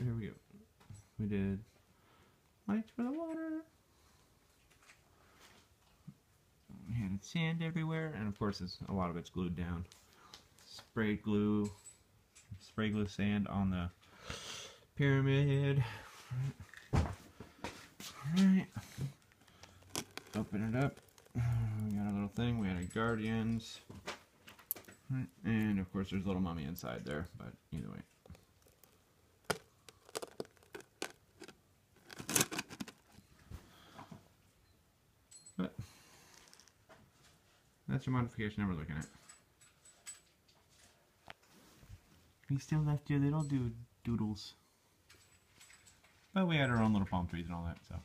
So here we go. We did lights for the water. Had sand everywhere, and of course, it's, a lot of it's glued down. Spray glue, spray glue sand on the pyramid. Alright. Open it up. We got a little thing. We had a Guardians. And of course, there's a little mummy inside there, but either way. But that's your modification we're looking at. We still left your little dude doodles. But we had our own little palm trees and all that, so.